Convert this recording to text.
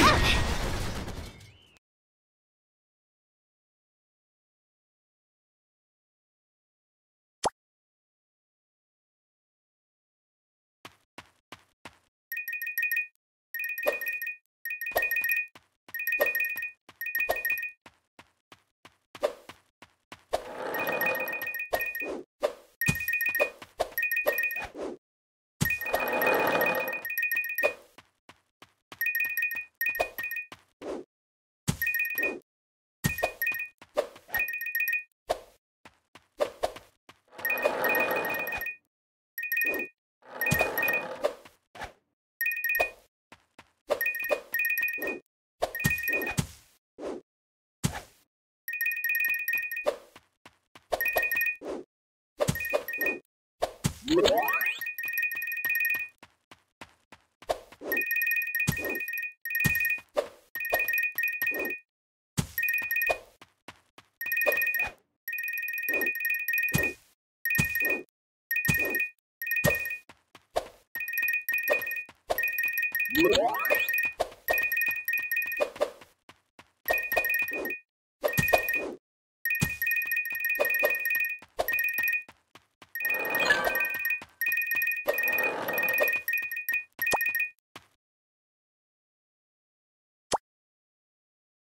Ah! What?